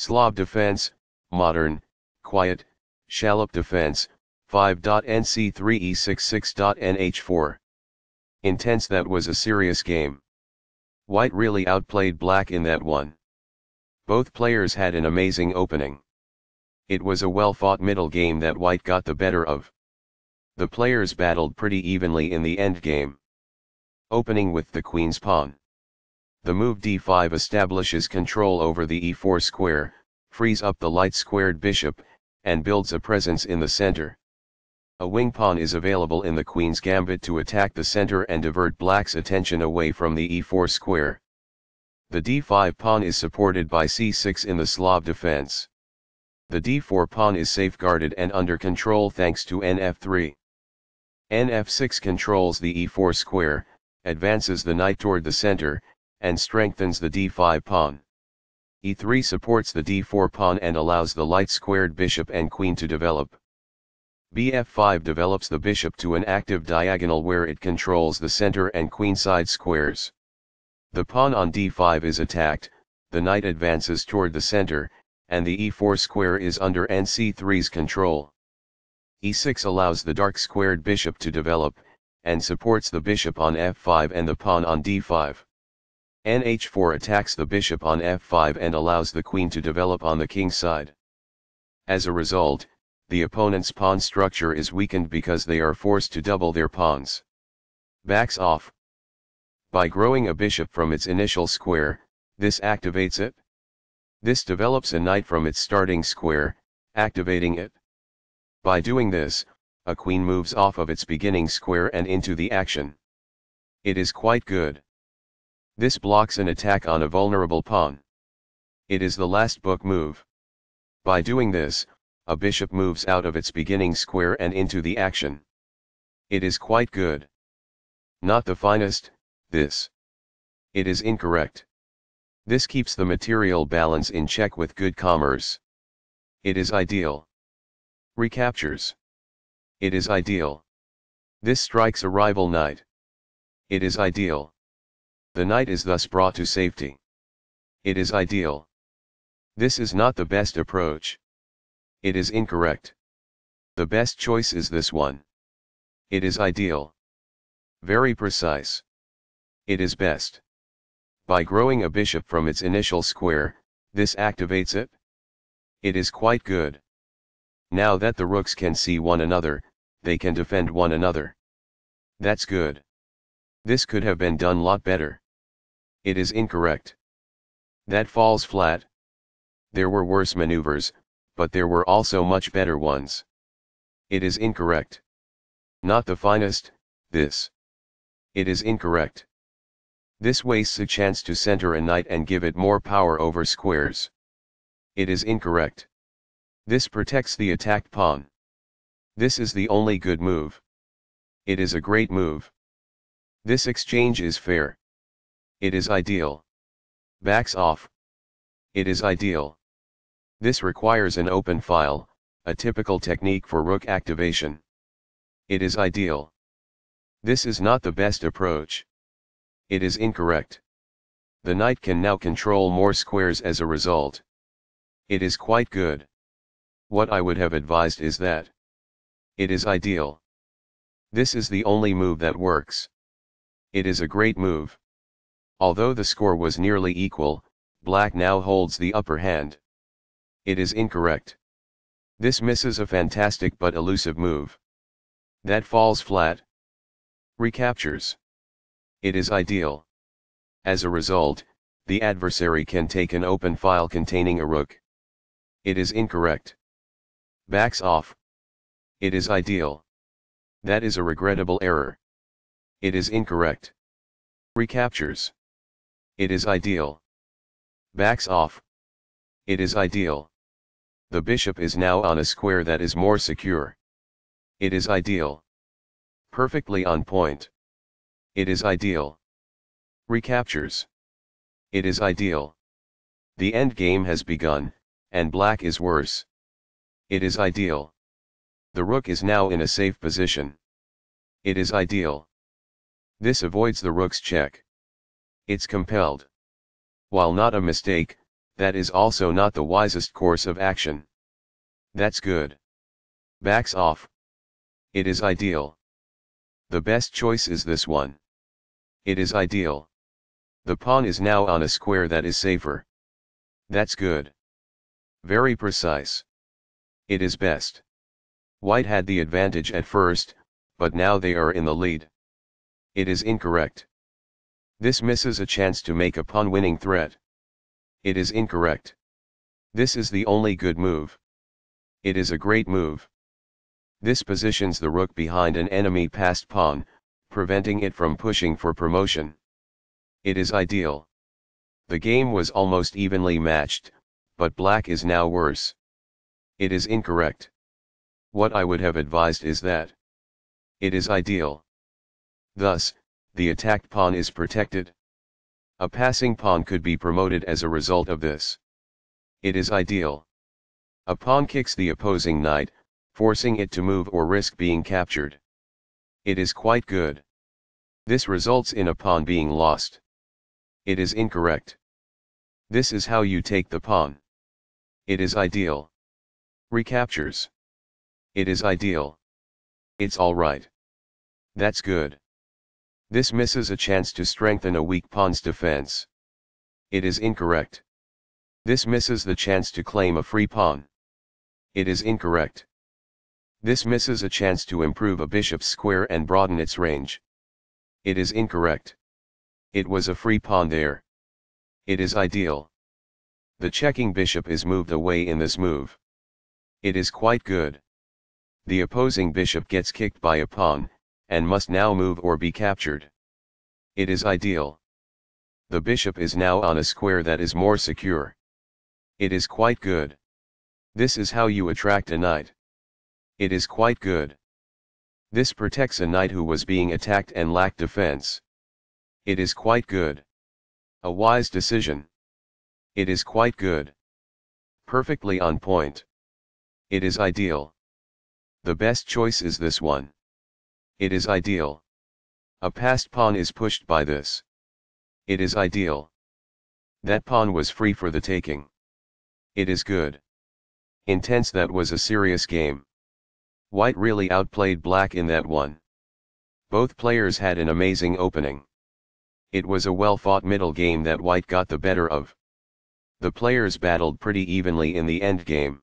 Slav defense, modern, quiet, Schallopp defense, 5.NC3E66.NH4. Intense that was a serious game. White really outplayed black in that one. Both players had an amazing opening. It was a well-fought middle game that white got the better of. The players battled pretty evenly in the endgame. Opening with the queen's pawn. The move d5 establishes control over the e4 square, frees up the light-squared bishop, and builds a presence in the center. A wing pawn is available in the queen's gambit to attack the center and divert black's attention away from the e4 square. The d5 pawn is supported by c6 in the Slav defense. The d4 pawn is safeguarded and under control thanks to nf3. nf6 controls the e4 square, advances the knight toward the center, and strengthens the d5 pawn. e3 supports the d4 pawn and allows the light-squared bishop and queen to develop. bf5 develops the bishop to an active diagonal where it controls the center and queenside squares. The pawn on d5 is attacked, the knight advances toward the center, and the e4 square is under nc3's control. e6 allows the dark squared bishop to develop, and supports the bishop on f5 and the pawn on d5. Nh4 attacks the bishop on f5 and allows the queen to develop on the king's side. As a result, the opponent's pawn structure is weakened because they are forced to double their pawns. Backs off. By growing a bishop from its initial square, this activates it. This develops a knight from its starting square, activating it. By doing this, a queen moves off of its beginning square and into the action. It is quite good. This blocks an attack on a vulnerable pawn. It is the last book move. By doing this, a bishop moves out of its beginning square and into the action. It is quite good. Not the finest, this. It is incorrect. This keeps the material balance in check with good commerce. It is ideal. Recaptures. It is ideal. This strikes a rival knight. It is ideal. The knight is thus brought to safety. It is ideal. This is not the best approach. It is incorrect. The best choice is this one. It is ideal. Very precise. It is best. By growing a bishop from its initial square, this activates it. It is quite good. Now that the rooks can see one another, they can defend one another. That's good. This could have been done lot better. It is incorrect. That falls flat. There were worse maneuvers, but there were also much better ones. It is incorrect. Not the finest, this. It is incorrect. This wastes a chance to center a knight and give it more power over squares. It is incorrect. This protects the attacked pawn. This is the only good move. It is a great move. This exchange is fair. It is ideal. Backs off. It is ideal. This requires an open file, a typical technique for rook activation. It is ideal. This is not the best approach. It is incorrect. The knight can now control more squares as a result. It is quite good. What I would have advised is that. It is ideal. This is the only move that works. It is a great move. Although the score was nearly equal, black now holds the upper hand. It is incorrect. This misses a fantastic but elusive move. That falls flat. Recaptures. It is ideal. As a result, the adversary can take an open file containing a rook. It is incorrect. Backs off. It is ideal. That is a regrettable error. It is incorrect. Recaptures. It is ideal. Backs off. It is ideal. The bishop is now on a square that is more secure. It is ideal. Perfectly on point. It is ideal. Recaptures. It is ideal. The end game has begun, and black is worse. It is ideal. The rook is now in a safe position. It is ideal. This avoids the rook's check. It's compelled. While not a mistake, That is also not the wisest course of action. That's good. Backs off. It is ideal. The best choice is this one. It is ideal. The pawn is now on a square that is safer. That's good. Very precise. It is best. White had the advantage at first, but now they are in the lead. It is incorrect. This misses a chance to make a pawn-winning threat. It is incorrect. This is the only good move. It is a great move. This positions the rook behind an enemy passed pawn, preventing it from pushing for promotion. It is ideal. The game was almost evenly matched, but black is now worse. It is incorrect. What I would have advised is that it is ideal. Thus, the attacked pawn is protected. A passing pawn could be promoted as a result of this. It is ideal. A pawn kicks the opposing knight, forcing it to move or risk being captured. It is quite good. This results in a pawn being lost. It is incorrect. This is how you take the pawn. It is ideal. Recaptures. It is ideal. It's alright. That's good. This misses a chance to strengthen a weak pawn's defense. It is incorrect. This misses the chance to claim a free pawn. It is incorrect. This misses a chance to improve a bishop's square and broaden its range. It is incorrect. It was a free pawn there. It is ideal. The checking bishop is moved away in this move. It is quite good. The opposing bishop gets kicked by a pawn, and must now move or be captured. It is ideal. The bishop is now on a square that is more secure. It is quite good. This is how you attract a knight. It is quite good. This protects a knight who was being attacked and lacked defense. It is quite good. A wise decision. It is quite good. Perfectly on point. It is ideal. The best choice is this one. It is ideal. A passed pawn is pushed by this. It is ideal. That pawn was free for the taking. It is good. Intense that was a serious game. White really outplayed black in that one. Both players had an amazing opening. It was a well-fought middle game that white got the better of. The players battled pretty evenly in the end game.